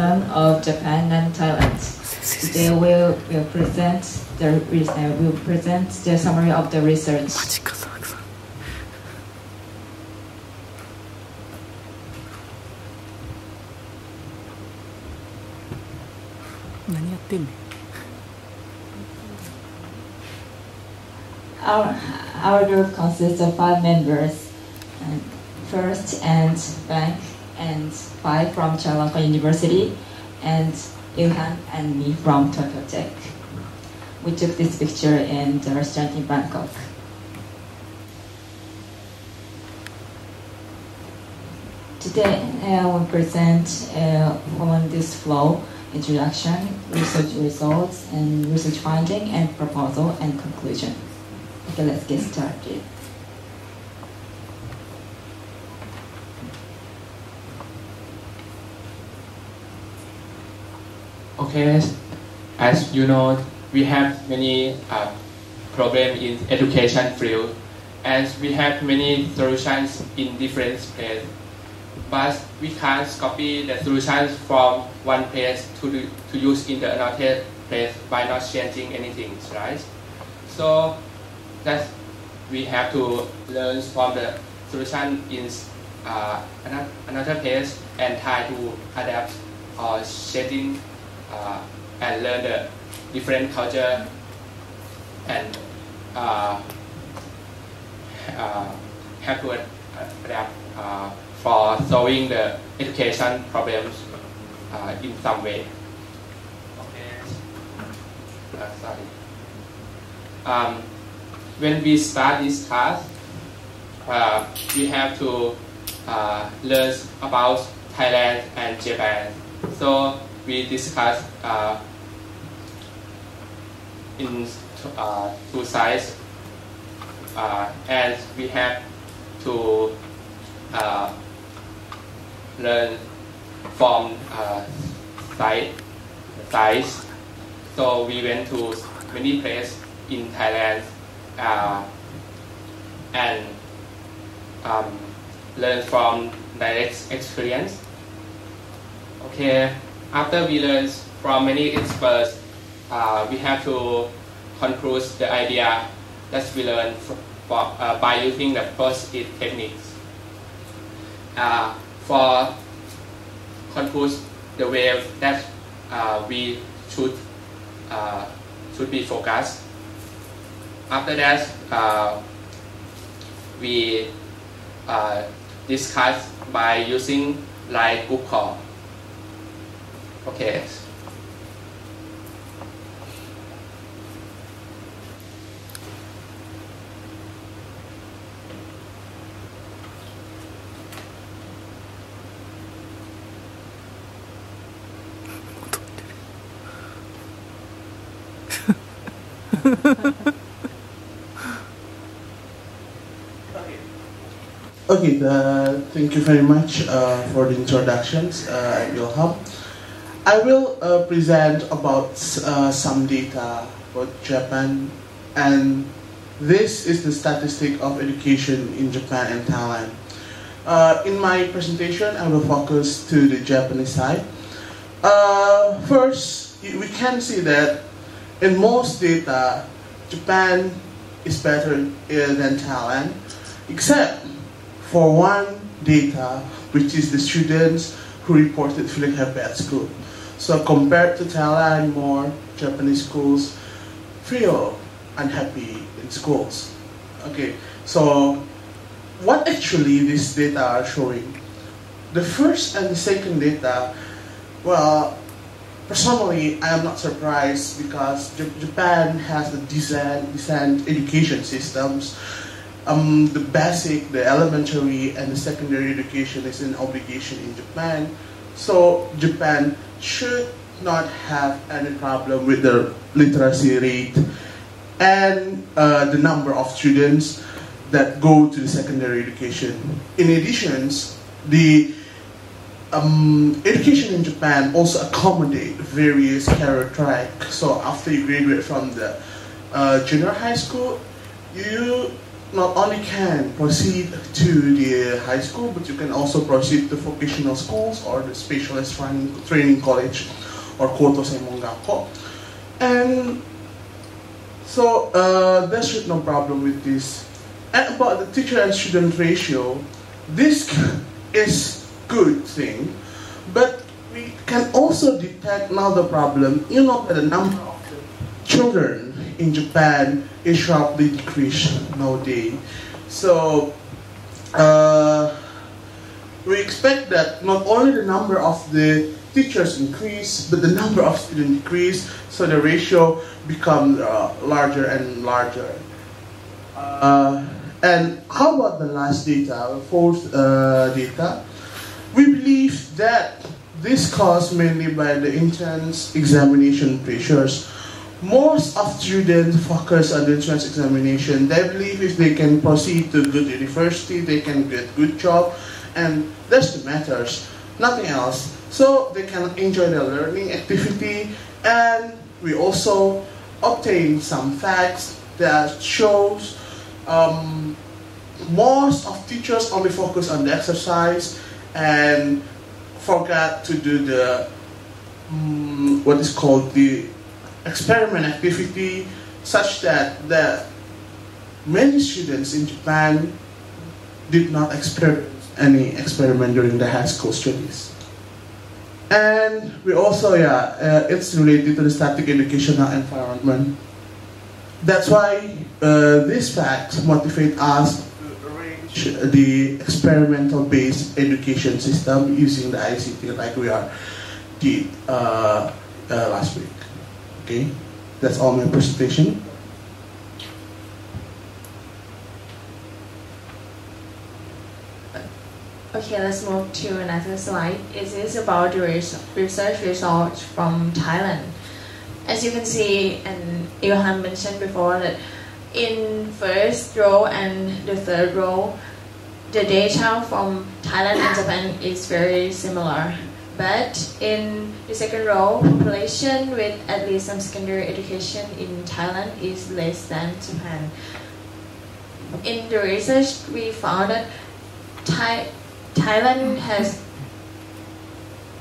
of Japan and Thailand. They will, will present the uh, will present the summary of the research. Our, our group consists of five members. First and Bank and five from Chulalongkorn University and Ilhan and me from Tokyo Tech. We took this picture in the restaurant in Bangkok. Today I will present uh, on this flow introduction, research results, and research finding, and proposal and conclusion. Okay, let's get started. Okay, as you know, we have many uh, problems in education field, and we have many solutions in different places. But we can't copy the solutions from one place to, do, to use in the another place by not changing anything, right? So that we have to learn from the solution in uh, another, place and try to adapt or setting uh, and learn the different culture and uh, uh, have to adapt uh, for solving the education problems uh, in some way. Okay. Uh, sorry. Um, when we start this class, uh, we have to uh, learn about Thailand and Japan. So we discussed uh, in uh, two sides, uh, and we have to uh, learn from uh, side. So we went to many places in Thailand and um, learn from direct experience. Okay, after we learn from many experts, uh, we have to conclude the idea that we learn uh, by using the first aid techniques. Uh, for conclude the way that uh, we should uh, should be focused. After that, uh, we discuss by using like call. Okay. Okay, uh, thank you very much uh, for the introductions, uh, Ilham. I will uh, present about uh, some data for Japan, and this is the statistic of education in Japan and Thailand. Uh, in my presentation, I will focus to the Japanese side. Uh, first, we can see that in most data, Japan is better uh, than Thailand, except for one data, which is the students who reported feeling happy at school. So compared to Thailand, more Japanese schools feel unhappy in schools. Okay, so what actually these data are showing? The first and the second data, well, personally, I am not surprised because Japan has a decent, decent education systems um, the basic, the elementary, and the secondary education is an obligation in Japan. So Japan should not have any problem with the literacy rate and uh, the number of students that go to the secondary education. In addition, the um, education in Japan also accommodate various career track. So after you graduate from the uh, junior high school, you not only can proceed to the high school, but you can also proceed to vocational schools or the specialist training, college or Koto Seimongakko. And so uh, there should no problem with this. And about the teacher and student ratio, this is good thing, but we can also detect another problem. You know the number of children in Japan is sharply decreased nowadays. So uh, we expect that not only the number of the teachers increase, but the number of students decrease, so the ratio becomes uh, larger and larger. Uh, and how about the last data, fourth uh, data? We believe that this caused mainly by the intense examination pressures most of students focus on the entrance examination. They believe if they can proceed to good university, they can get good job, and that's the matters, nothing else. So they can enjoy their learning activity, and we also obtain some facts that shows um, most of teachers only focus on the exercise and forgot to do the um, what is called the experiment activity such that the many students in Japan did not experience any experiment during the high school studies. And we also, yeah, uh, it's related to the static educational environment. That's why uh, this fact motivate us to arrange the experimental-based education system using the ICT like we are did uh, uh last week. Okay, that's all my presentation. Okay, let's move to another slide. It is about the research results from Thailand. As you can see, and Ilhan mentioned before that in first row and the third row, the data from Thailand and Japan is very similar. But in the second row, population with at least some secondary education in Thailand is less than Japan. In the research, we found that Thai, Thailand has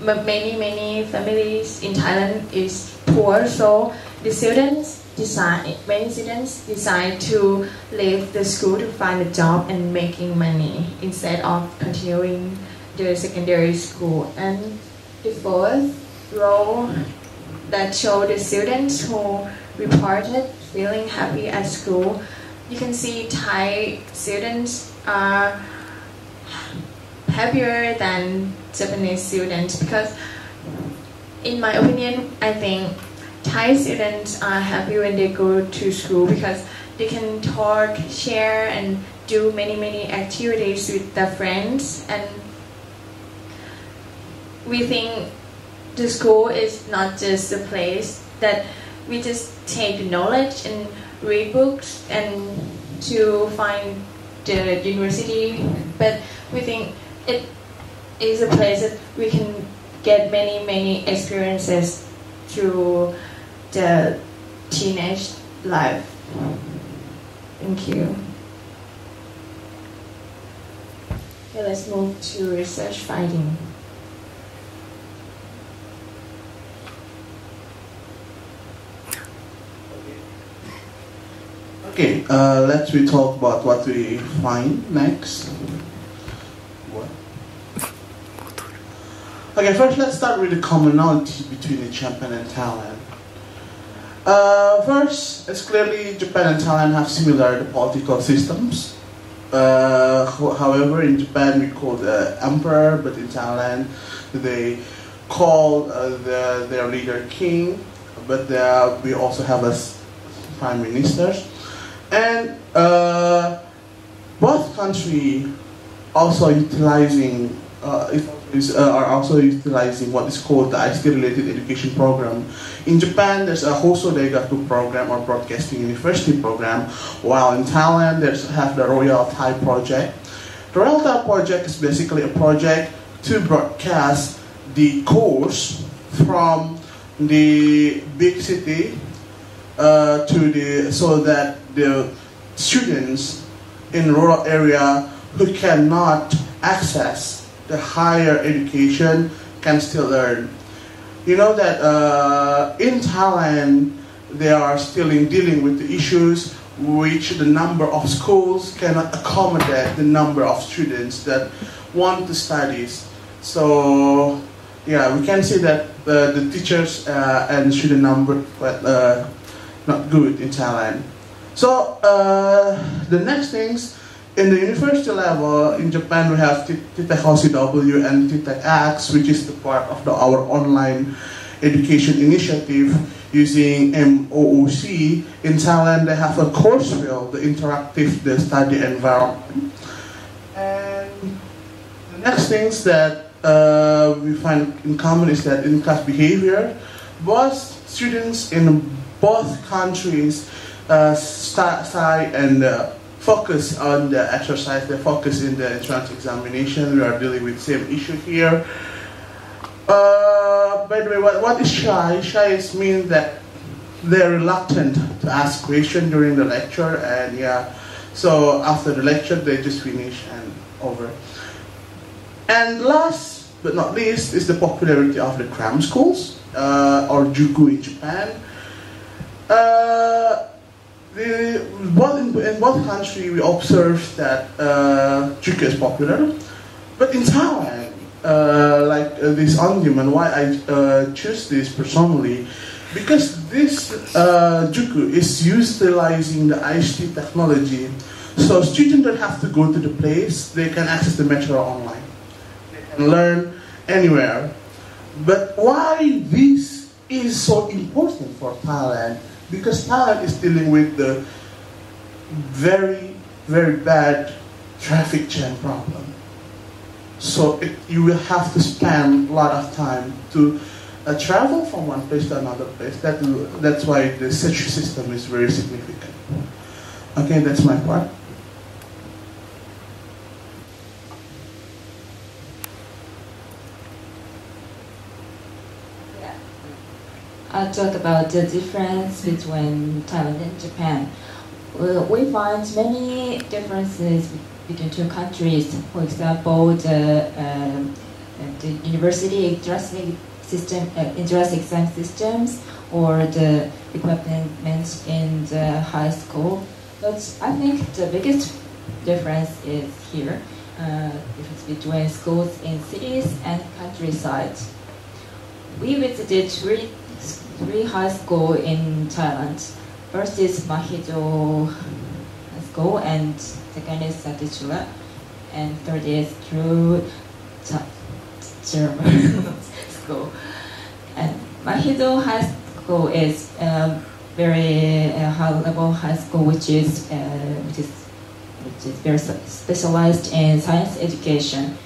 many many families in Thailand is poor, so the students decide many students decide to leave the school to find a job and making money instead of continuing their secondary school and the fourth row that show the students who reported feeling happy at school. You can see Thai students are happier than Japanese students because in my opinion, I think Thai students are happy when they go to school because they can talk, share, and do many, many activities with their friends and we think the school is not just a place that we just take knowledge and read books and to find the university, but we think it is a place that we can get many, many experiences through the teenage life. Thank you. Okay, let's move to research finding. Okay, uh, let's we talk about what we find next. What? Okay, first let's start with the commonality between Japan and Thailand. Uh, first, it's clearly Japan and Thailand have similar political systems. Uh, however, in Japan we call the emperor, but in Thailand they call uh, the, their leader king, but there, we also have a prime minister. And uh, both countries also utilizing uh, is, uh, are also utilizing what is called the ICT-related education program. In Japan, there's a Hoso Daigaku program or Broadcasting University program, while in Thailand, there's have the Royal Thai project. The Royal Thai project is basically a project to broadcast the course from the big city uh, to the so that the students in rural area who cannot access the higher education can still learn. You know that uh, in Thailand, they are still in dealing with the issues which the number of schools cannot accommodate the number of students that want to study. So yeah, we can see that uh, the teachers uh, and student number uh, not good in Thailand. So uh, the next things in the university level in Japan we have TTEC OCW and TTEC X, which is the part of the, our online education initiative using MOOC. In Thailand they have a CourseVille, the interactive the study environment. And the next things that uh, we find in common is that in class behavior, both students in both countries uh, start, and uh, focus on the exercise, they focus in the entrance examination. We are dealing with same issue here. Uh, by the way, what, what is shy? Shy is means that they're reluctant to ask question during the lecture, and yeah, so after the lecture they just finish and over. And last but not least is the popularity of the cram schools uh, or juku in Japan. Uh, the, both in, in countries we observe that uh, is popular, but in Thailand, uh, like uh, this argument, why I uh, choose this personally, because this uh, juku is utilizing the ICT technology, so students don't have to go to the place; they can access the material online and learn anywhere. But why this is so important for Thailand? Because Thailand is dealing with the very, very bad traffic jam problem. So it, you will have to spend a lot of time to uh, travel from one place to another place. That, that's why the such system is very significant. Okay, that's my part. I'll talk about the difference between Thailand and Japan. We find many differences between two countries. For example, the, uh, the university entrance system, uh, entrance exam systems, or the equipment in the high school. But I think the biggest difference is here, uh, difference between schools in cities and countryside. We visited three three high school in Thailand. First is Mahidol School, and second is Satit Chula, and third is True German School. And Mahidol High School is a very uh, high-level high school, which is uh, which is which is very specialized in science education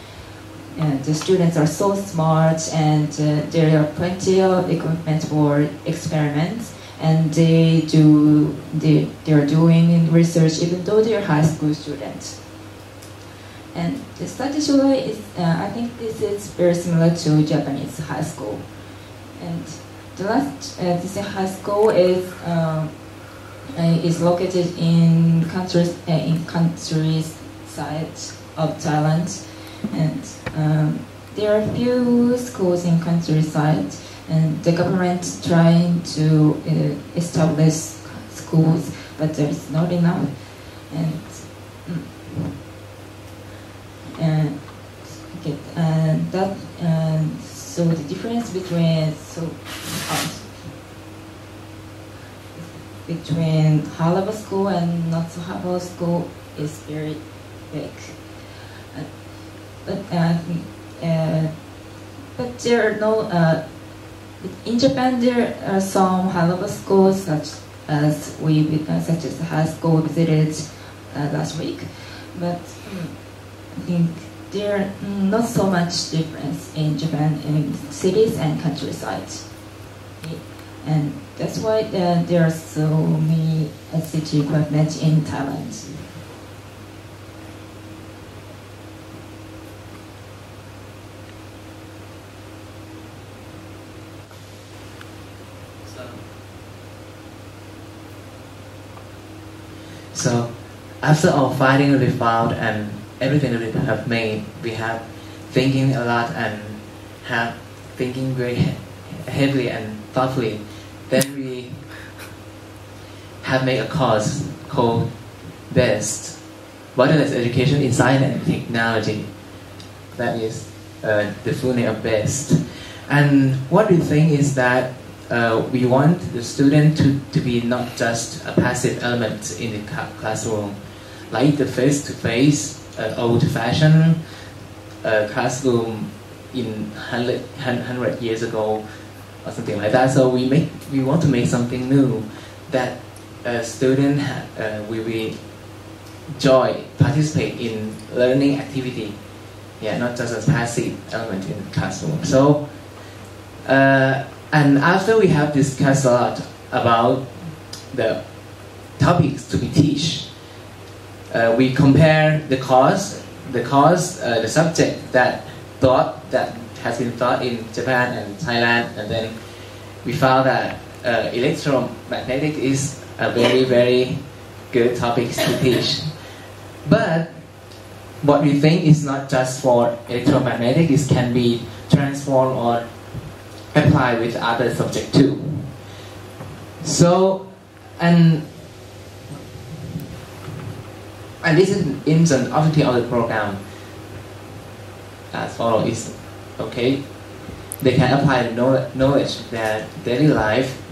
the students are so smart and uh, there are plenty of equipment for experiments. And they do they, they're doing research even though they're high school students. And the study is uh, i think this is very similar to japanese high school. And the last uh, this high school is um, uh, is located in countries uh, in countryside of thailand and um, there are few schools in countryside, and the government trying to uh, establish schools, but there is not enough. And mm, and okay, that so the difference between so um, between level school and not so level school is very big uh, uh, but there are no. Uh, in Japan, there are some high-level schools such as we such as the high school visited last week, but I think there are not so much difference in Japan in cities and countryside. And that's why uh, there are so many city equipment in Thailand. So after all fighting we found and everything that we have made, we have thinking a lot and have thinking very heavily and thoughtfully. Then we have made a course called BEST, Wireless Education in Science and Technology. That is uh, the full name of BEST. And what we think is that uh, we want the student to, to be not just a passive element in the classroom, like the face-to-face, uh, old-fashioned uh, classroom in 100, 100 years ago or something like that. So we make we want to make something new that a student uh, will be joy participate in learning activity. Yeah, not just a passive element in classroom. So, uh, and after we have discussed a lot about the topics to be teach, uh, we compare the cause, the course, uh, the subject that taught that has been taught in Japan and Thailand, and then we found that uh, electromagnetic is a very very good topic to teach. But what we think is not just for electromagnetic, it can be transformed or applied with other subject too. So, and and this is, is an objective of the program. As follows is okay. They can apply the knowledge their daily life